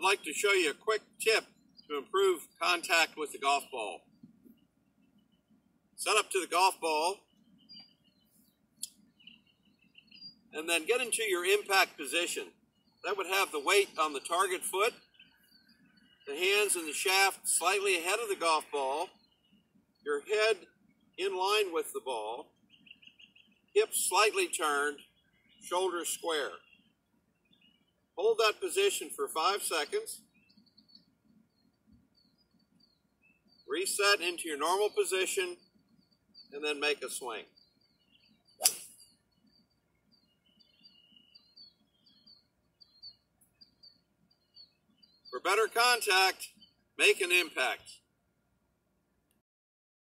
I'd like to show you a quick tip to improve contact with the golf ball. Set up to the golf ball and then get into your impact position. That would have the weight on the target foot, the hands and the shaft slightly ahead of the golf ball, your head in line with the ball, hips slightly turned, shoulders square. Hold that position for five seconds. Reset into your normal position and then make a swing. For better contact, make an impact.